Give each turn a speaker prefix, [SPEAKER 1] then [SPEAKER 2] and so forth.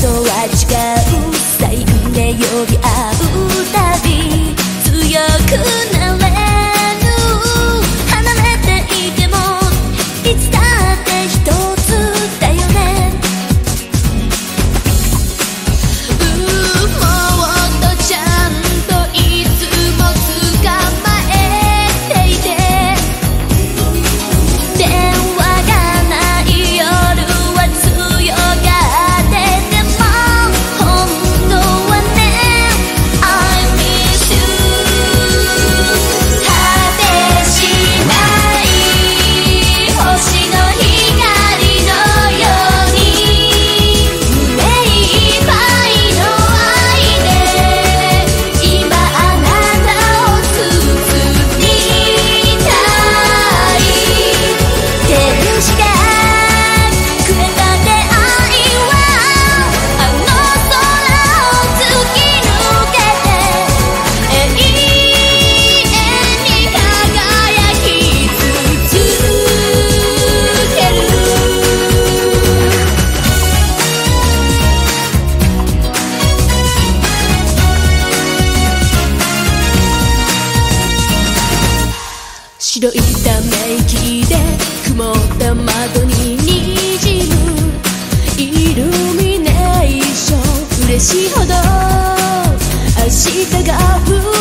[SPEAKER 1] とは違う。最後で呼び合う旅白いため息で曇った窓に滲むイルミネーション。嬉しいほど明日が降る。